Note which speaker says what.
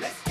Speaker 1: Let's